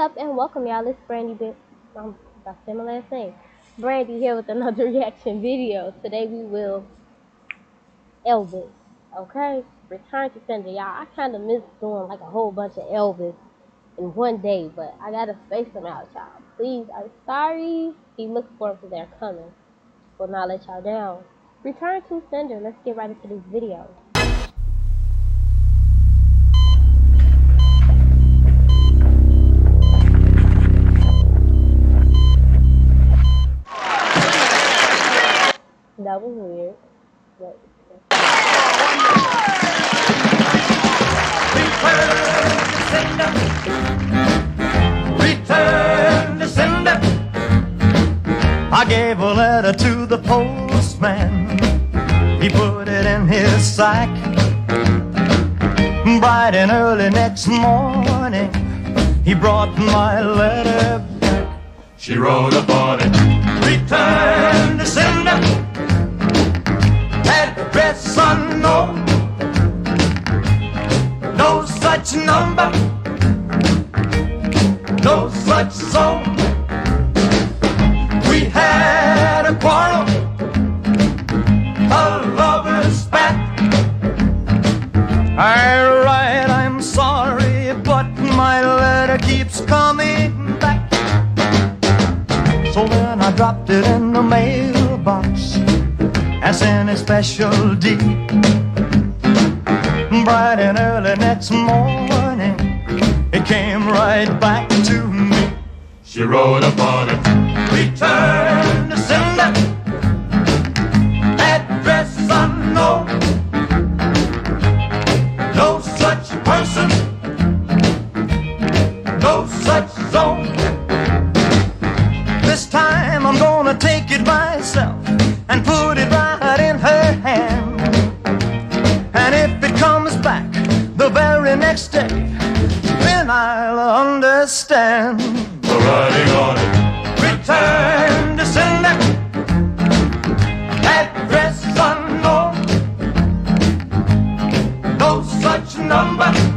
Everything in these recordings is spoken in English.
up and welcome y'all. It's Brandy Bit. I'm about to say my last name. Brandy here with another reaction video. Today we will Elvis. Okay? Return to Sender. Y'all, I kind of miss doing like a whole bunch of Elvis in one day, but I gotta space them out, y'all. Please, I'm sorry. Be looking forward to their coming. Will not let y'all down. Return to Sender. Let's get right into this video. That was weird. But, Return to sender. I gave a letter to the postman. He put it in his sack. Bright and early next morning, he brought my letter back. She wrote upon it, Return to sender. Address unknown. No such number no such song. We had a quarrel, a lover's spat. I write, I'm sorry, but my letter keeps coming back. So then I dropped it in as in a special deed. Bright and early next morning, it came right back to me. She wrote upon it, then I'll understand. The writing on it. Return to sender. Address unknown. No such number.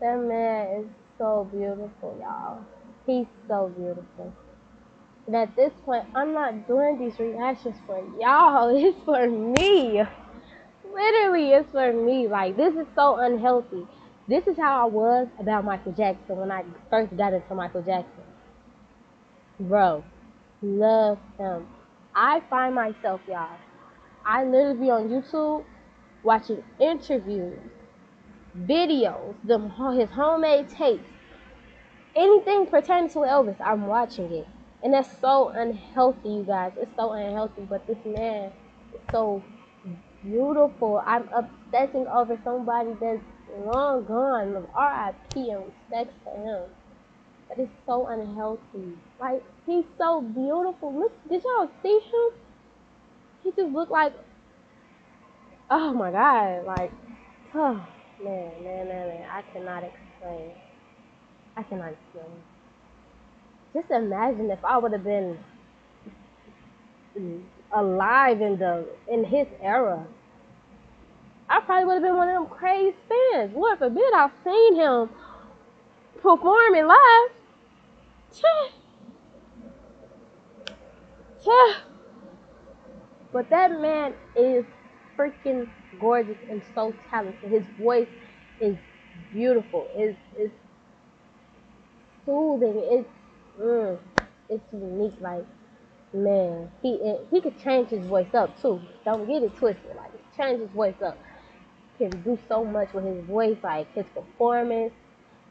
That man is so beautiful, y'all. He's so beautiful. And at this point, I'm not doing these reactions for y'all. It's for me. Literally, it's for me. Like, this is so unhealthy. This is how I was about Michael Jackson when I first got into Michael Jackson. Bro, love him. I find myself, y'all, I literally be on YouTube watching interviews, videos, them his homemade tapes, anything pertaining to Elvis, I'm watching it. And that's so unhealthy, you guys. It's so unhealthy, but this man is so beautiful. I'm obsessing over somebody that's long gone. R.I.P. and respects to him. But it's so unhealthy. Like, he's so beautiful. Look, did y'all see him? He just looked like, oh my God. Like, oh, man, man, man, man. I cannot explain. I cannot explain. Just imagine if I would have been alive in the in his era. I probably would have been one of them crazy fans. Lord forbid I've seen him performing live. But that man is freaking gorgeous and so talented. His voice is beautiful. It's it's soothing. It's mm, it's unique. Like man, he he could change his voice up too. Don't get it twisted. Like change his voice up. Can do so much with his voice, like his performance.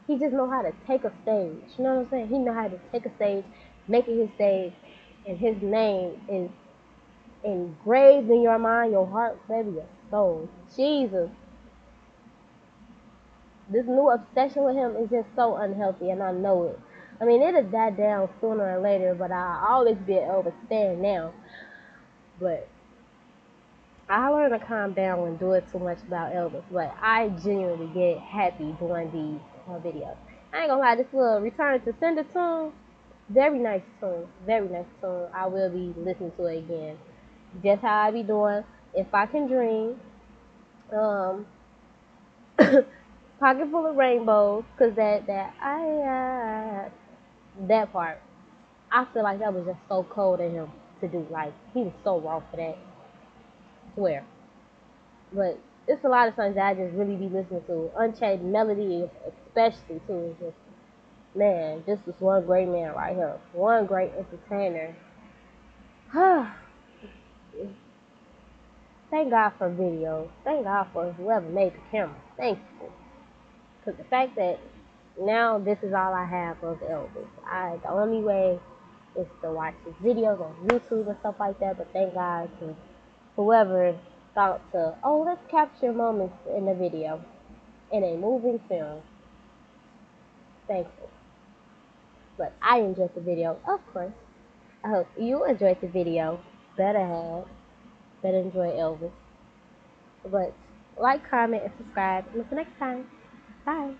He just know how to take a stage. You know what I'm saying? He know how to take a stage, make it his stage, and his name is engraved in your mind, your heart, baby, your soul. Jesus. This new obsession with him is just so unhealthy, and I know it. I mean, it'll die down sooner or later, but I'll always be an Elvis fan now. But I learned to calm down when doing too much about Elvis, but I genuinely get happy doing these uh, videos. I ain't gonna lie, this little Return to Sender tune, very nice tune, very nice tune. I will be listening to it again. Just how I be doing. If I Can Dream, um, Pocket Full of Rainbows, cause that that I uh, that part, I feel like that was just so cold of him to do. Like he was so wrong for that. Swear. But it's a lot of songs that I just really be listening to. Unchained Melody, especially too. Just man, this is one great man right here. One great entertainer. Thank God for videos. Thank God for whoever made the camera. Thank you. Because the fact that now this is all I have of Elvis. I the only way is to watch his videos on YouTube and stuff like that. But thank God to whoever thought to, oh, let's capture moments in the video in a moving film. Thankful. But I enjoyed the video, of course. I hope you enjoyed the video. Better have. Better enjoy Elvis. But like, comment, and subscribe. Until next time. Bye.